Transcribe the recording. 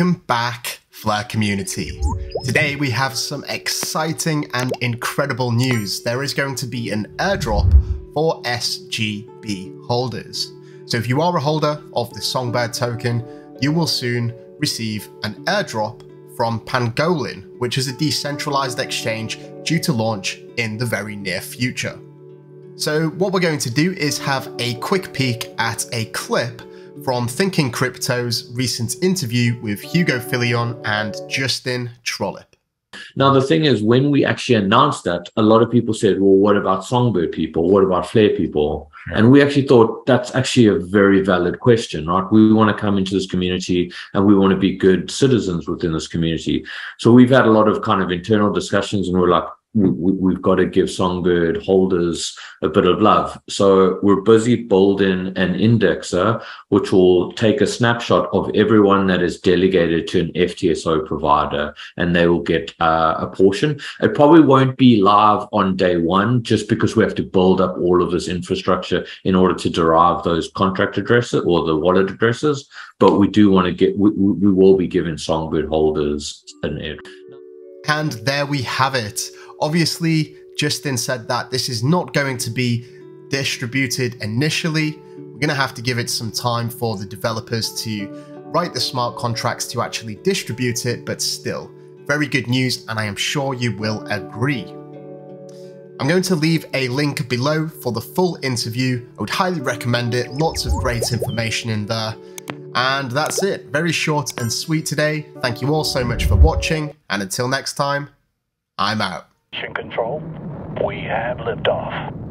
Flare community. Today we have some exciting and incredible news. There is going to be an airdrop for SGB holders. So if you are a holder of the Songbird token, you will soon receive an airdrop from Pangolin, which is a decentralized exchange due to launch in the very near future. So what we're going to do is have a quick peek at a clip from Thinking Crypto's recent interview with Hugo Philion and Justin Trollope. Now, the thing is, when we actually announced that, a lot of people said, well, what about Songbird people? What about Flare people? And we actually thought that's actually a very valid question, right? We want to come into this community and we want to be good citizens within this community. So we've had a lot of kind of internal discussions and we're like, we, have got to give Songbird holders a bit of love. So we're busy building an indexer, which will take a snapshot of everyone that is delegated to an FTSO provider, and they will get uh, a portion. It probably won't be live on day one, just because we have to build up all of this infrastructure in order to derive those contract addresses or the wallet addresses. But we do want to get, we, we will be giving Songbird holders an edge. And there we have it. Obviously, Justin said that this is not going to be distributed initially. We're going to have to give it some time for the developers to write the smart contracts to actually distribute it, but still, very good news, and I am sure you will agree. I'm going to leave a link below for the full interview. I would highly recommend it. Lots of great information in there. And that's it. Very short and sweet today. Thank you all so much for watching. And until next time, I'm out. Mission control, we have liftoff.